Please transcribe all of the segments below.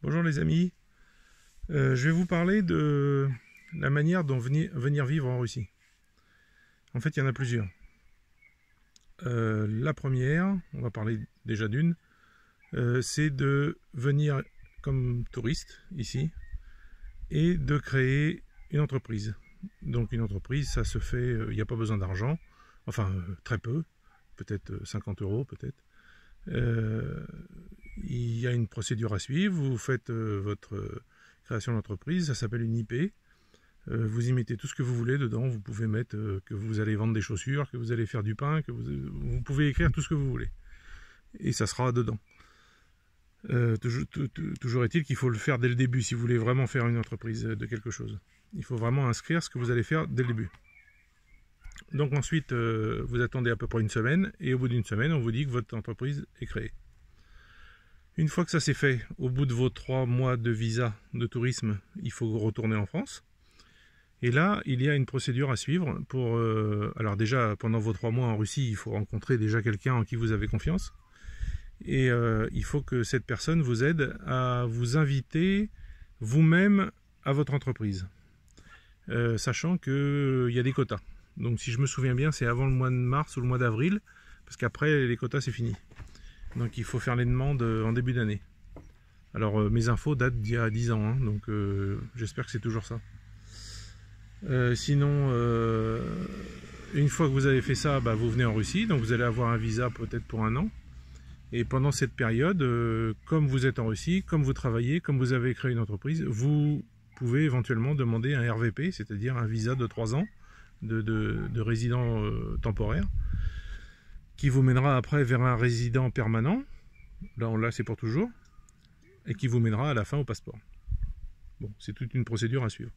Bonjour les amis, Euh, je vais vous parler de la manière dont venir, vivre en Russie. En fait, il y en a plusieurs. Euh, la première, on va parler déjà d'une, euh, c'est de venir comme touriste ici et de créer une entreprise. Donc une entreprise, ça se fait, il n'y a pas besoin d'argent, enfin très peu, peut-être euh, 50 euros peut-être. Il y a une procédure à suivre, vous faites euh, votre euh, création d'entreprise, ça s'appelle une IP. Euh, vous y mettez tout ce que vous voulez dedans, vous pouvez mettre que vous allez vendre des chaussures, que vous allez faire du pain, que vous, pouvez écrire tout ce que vous voulez. Et ça sera dedans. Toujours tou- tou- toujours est-il qu'il faut le faire dès le début si vous voulez vraiment faire une entreprise de quelque chose. Il faut vraiment inscrire ce que vous allez faire dès le début. Donc ensuite, vous attendez à peu près une semaine, et au bout d'une semaine, on vous dit que votre entreprise est créée. Une fois que ça c'est fait, au bout de vos trois mois de visa de tourisme, il faut retourner en France. Et là, il y a une procédure à suivre pour... euh, alors déjà, pendant vos trois mois en Russie, il faut rencontrer déjà quelqu'un en qui vous avez confiance. Et euh, il faut que cette personne vous aide à vous inviter vous-même à votre entreprise. Euh, sachant qu'il y a des quotas. Donc si je me souviens bien, c'est avant le mois de mars ou le mois d'avril, parce qu'après les quotas c'est fini. Donc il faut faire les demandes euh, en début d'année. Alors euh, mes infos datent d'il y a 10 ans, hein, donc euh, j'espère que c'est toujours ça. Sinon, une fois que vous avez fait ça, bah, vous venez en Russie, donc vous allez avoir un visa peut-être pour un an. Et pendant cette période, comme vous êtes en Russie, comme vous travaillez, comme vous avez créé une entreprise, vous pouvez éventuellement demander un RVP, c'est-à-dire un visa de 3 ans de, de- de résident temporaire, qui vous mènera après vers un résident permanent, là, là c'est pour toujours, et qui vous mènera à la fin au passeport. Bon, c'est toute une procédure à suivre.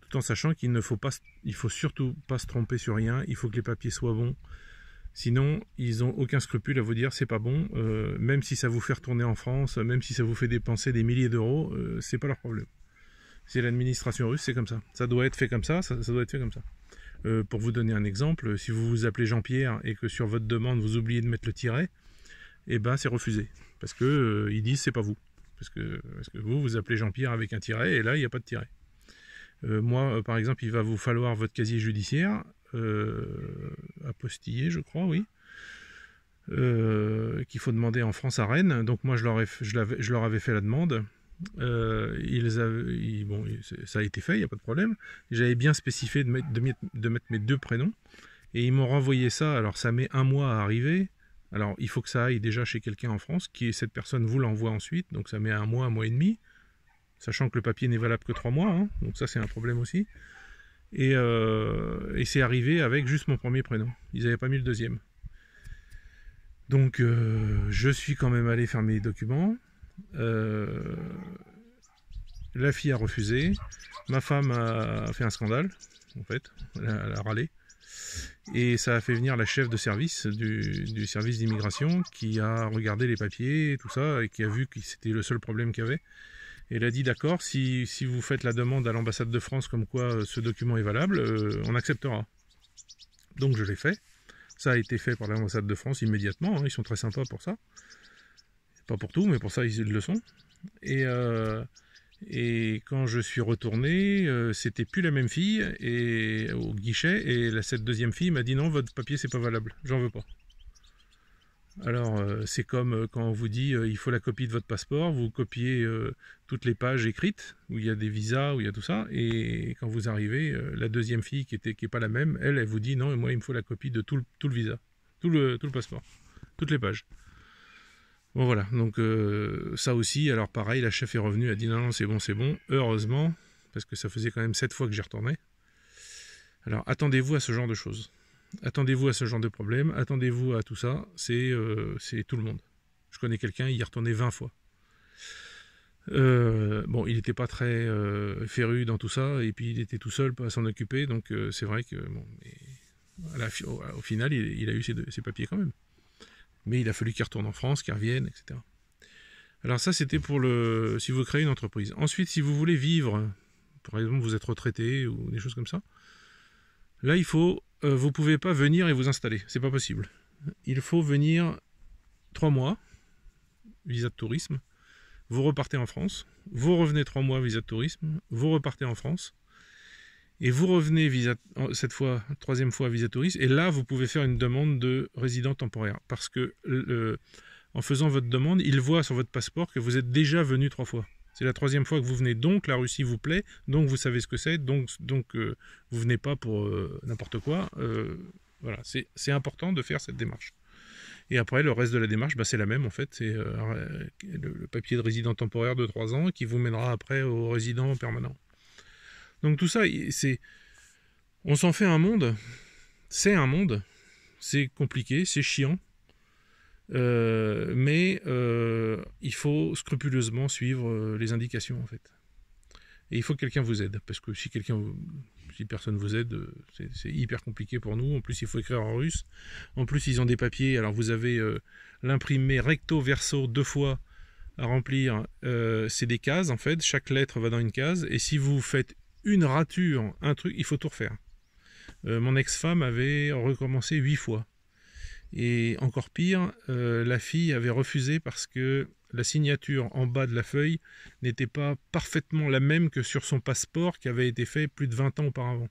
Tout en sachant qu'il ne faut pas, il faut surtout pas se tromper sur rien, il faut que les papiers soient bons, Sinon, ils ont aucun scrupule à vous dire c'est pas bon, euh, même si ça vous fait retourner en France, même si ça vous fait dépenser des milliers d'euros, euh, c'est pas leur problème. C'est l'administration russe, c'est comme ça. Ça doit être fait comme ça, ça doit être fait comme ça. Euh, pour vous donner un exemple, si vous vous appelez Jean-Pierre et que sur votre demande vous oubliez de mettre le tiret, eh ben c'est refusé. Parce que euh, ils disent c'est pas vous. Parce que, vous, vous appelez Jean-Pierre avec un tiret et là il n'y a pas de tiret. Euh, moi, euh, par exemple, il va vous falloir votre casier judiciaire apostillé, je crois, oui, qu'il faut demander en France à Rennes. Donc moi, je leur avais fait la demande. Euh, ça a été fait, il n'y a pas de problème. J'avais bien spécifié de mettre, mes deux prénoms. Et ils m'ont renvoyé ça. Alors ça met un mois à arriver. Alors il faut que ça aille déjà chez quelqu'un en France, qui cette personne vous l'envoie ensuite. Donc ça met un mois, un mois et demi. Sachant que le papier n'est valable que trois mois. hein. Donc ça c'est un problème aussi. Et, euh, et c'est arrivé avec juste mon premier prénom. Ils n'avaient pas mis le deuxième. Donc euh, je suis quand même allé faire mes documents. Euh, la fille a refusé. Ma femme a fait un scandale, en fait. Elle a, râlé. Et ça a fait venir la chef de service du, service d'immigration qui a regardé les papiers et tout ça et qui a vu que c'était le seul problème qu'il y avait. Elle a dit d'accord, si, si vous faites la demande à l'ambassade de France comme quoi euh, ce document est valable, euh, on acceptera. Donc je l'ai fait. Ça a été fait par l'ambassade de France immédiatement. hein, ils sont très sympas pour ça. Pas pour tout, mais pour ça ils le sont. Et, euh, et quand je suis retourné, euh, c'était plus la même fille et au guichet. Et la, cette deuxième fille m'a dit non, votre papier c'est pas valable, j'en veux pas. Alors, euh, c'est comme quand on vous dit il faut la copie de votre passeport, vous copiez toutes les pages écrites où il y a des visas, où il y a tout ça, et quand vous arrivez, la deuxième fille qui était qui pas la même, elle, elle vous dit non, moi il me faut la copie de tout le, tout le visa, tout le, tout le passeport, toutes les pages. Bon voilà, donc euh, ça aussi, alors pareil, la chef est revenue, a dit non, non, c'est bon, c'est bon, heureusement, parce que ça faisait quand même sept fois que j'y retournais. Alors attendez-vous à ce genre de choses. Attendez-vous à ce genre de problème, attendez-vous à tout ça, c'est euh, tout le monde. Je connais quelqu'un, il y retourné 20 fois. Euh, bon, il n'était pas très féru dans tout ça, et puis il était tout seul, à s'en occuper, donc c'est vrai que, bon, mais au, final, il, a eu ses papiers quand même. Mais il a fallu qu'il retourne en France, qu'il revienne, etc. Alors ça, c'était pour le si vous créez une entreprise. Ensuite, si vous voulez vivre, par exemple, vous êtes retraité ou des choses comme ça, là, il faut, euh, vous pouvez pas venir et vous installer, c'est pas possible. Il faut venir trois mois, visa de tourisme, vous repartez en France, vous revenez trois mois visa de tourisme, vous repartez en France, et vous revenez cette fois, troisième fois visa tourisme, et là vous pouvez faire une demande de résident temporaire, parce que en faisant votre demande, il voit sur votre passeport que vous êtes déjà venu trois fois. C'est la troisième fois que vous venez, donc la Russie vous plaît, donc vous savez ce que c'est, donc, donc euh, vous venez pas pour euh, n'importe quoi. Euh, voilà, c'est important de faire cette démarche. Et après, le reste de la démarche, bah, c'est la même en fait. C'est le, papier de résident temporaire de 3 ans qui vous mènera après au résident permanent. Donc tout ça, c'est. On s'en fait un monde. C'est un monde. C'est compliqué, c'est chiant. Euh, mais euh, il faut scrupuleusement suivre euh, les indications en fait. Et il faut que quelqu'un vous aide, parce que si quelqu'un, si personne vous aide, c'est hyper compliqué pour nous. En plus, il faut écrire en russe. En plus, ils ont des papiers. Alors, vous avez l'imprimé recto verso deux fois à remplir. c'est des cases en fait. Chaque lettre va dans une case. Et si vous faites une rature, un truc, il faut tout refaire. mon ex-femme avait recommencé huit fois. Et encore pire, euh, la fille avait refusé parce que la signature en bas de la feuille n'était pas parfaitement la même que sur son passeport qui avait été fait plus de 20 ans auparavant.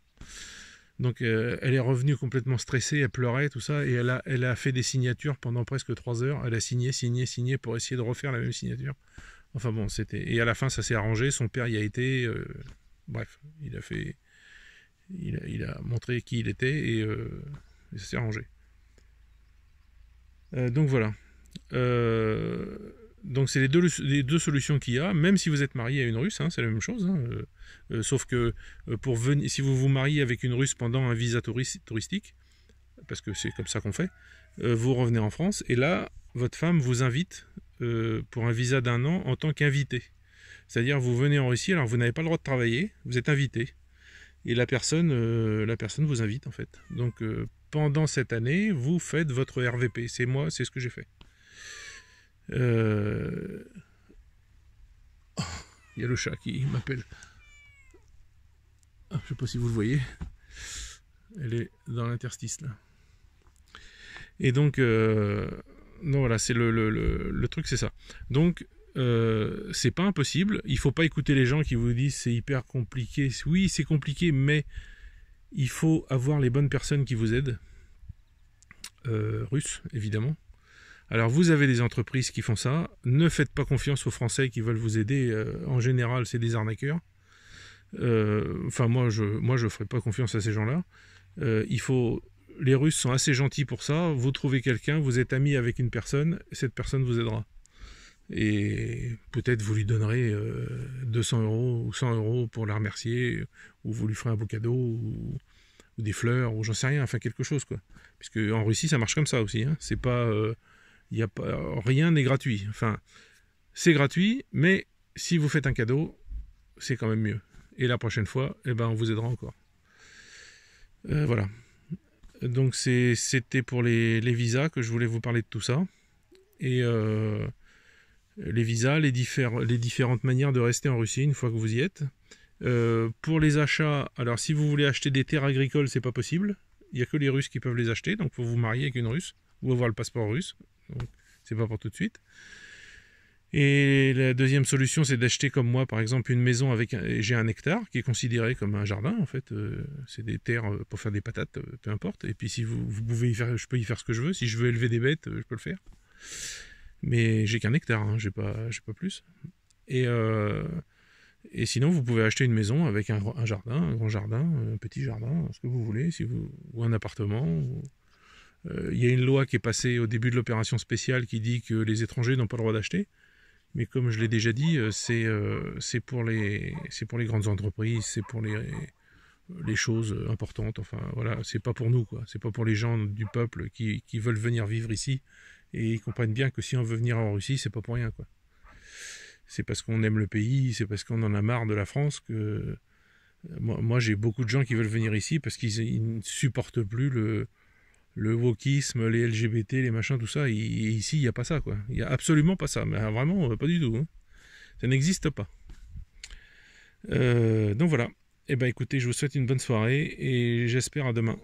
Donc euh, elle est revenue complètement stressée, elle pleurait, tout ça, et elle a, fait des signatures pendant presque 3 heures. Elle a signé, signé, signé pour essayer de refaire la même signature. Enfin bon, c'était. Et à la fin, ça s'est arrangé, son père y a été. Euh, bref, il a fait. Il a, montré qui il était et ça s'est arrangé. Euh, donc voilà. Euh, donc c'est les deux, solutions qu'il y a, même si vous êtes marié à une russe, hein, c'est la même chose. Hein, euh, sauf que pour venir, si vous vous mariez avec une russe pendant un visa touristique, parce que c'est comme ça qu'on fait, vous revenez en France et là, votre femme vous invite pour un visa d'un an en tant qu'invité. C'est-à-dire vous venez en Russie, alors vous n'avez pas le droit de travailler, vous êtes invité. Et la personne, la personne vous invite en fait. Donc pendant cette année, vous faites votre RVP. C'est moi, c'est ce que j'ai fait. Euh, il y a le chat qui m'appelle. Ah, je ne sais pas si vous le voyez. Elle est dans l'interstice là. Et donc, euh, non, voilà, c'est le, le, truc, c'est ça. Donc, euh, c'est pas impossible. Il faut pas écouter les gens qui vous disent c'est hyper compliqué. Oui, c'est compliqué, mais il faut avoir les bonnes personnes qui vous aident. Euh, russes, évidemment. Alors vous avez des entreprises qui font ça. Ne faites pas confiance aux Français qui veulent vous aider. Euh, en général, c'est des arnaqueurs. Enfin, moi, je moi, je ferai pas confiance à ces gens-là. il faut. Les Russes sont assez gentils pour ça. Vous trouvez quelqu'un, vous êtes ami avec une personne, cette personne vous aidera. Et peut-être vous lui donnerez 200 euros ou 100 euros pour la remercier, ou vous lui ferez un beau cadeau, ou, des fleurs, ou j'en sais rien, enfin quelque chose quoi. Puisque en Russie ça marche comme ça aussi. Hein. C'est euh, pas, rien n'est gratuit. Enfin, c'est gratuit, mais si vous faites un cadeau, c'est quand même mieux. Et la prochaine fois, eh ben on vous aidera encore. Euh, voilà. Donc c'était pour les, visas que je voulais vous parler de tout ça. Et euh, les visas, les, différentes manières de rester en Russie une fois que vous y êtes. Euh, pour les achats, alors si vous voulez acheter des terres agricoles, c'est pas possible. Il n'y a que les Russes qui peuvent les acheter, donc faut vous marier avec une Russe ou avoir le passeport russe. Donc c'est pas pour tout de suite. Et la deuxième solution, c'est d'acheter comme moi, par exemple, une maison avec j'ai un hectare qui est considéré comme un jardin en fait. Euh, c'est des terres euh, pour faire des patates, peu importe. Et puis si vous, pouvez y faire, je peux y faire ce que je veux. Si je veux élever des bêtes, je peux le faire. Mais j'ai qu'un hectare, hein, j'ai pas, pas plus. Et et sinon, vous pouvez acheter une maison avec un, jardin, un grand jardin, un petit jardin, ce que vous voulez, si vous, ou un appartement. Euh, il y a une loi qui est passée au début de l'opération spéciale qui dit que les étrangers n'ont pas le droit d'acheter. Mais comme je l'ai déjà dit, euh, euh, c'est pour, les, pour les grandes entreprises, c'est pour les, les choses importantes. Enfin, voilà, c'est pas pour nous, quoi. C'est pas pour les gens du peuple qui, qui veulent venir vivre ici. Et ils comprennent bien que si on veut venir en Russie, c'est pas pour rien, quoi c'est parce qu'on aime le pays, c'est parce qu'on en a marre de la France que euh, moi, j'ai beaucoup de gens qui veulent venir ici parce qu'ils ne supportent plus le, le wokisme, les LGBT, les machins, tout ça. Et, ici, il n'y a pas ça, quoi. Il n'y a absolument pas ça. Mais vraiment, pas du tout. Hein. Ça n'existe pas. Euh, donc voilà. Eh bien écoutez, je vous souhaite une bonne soirée et j'espère à demain.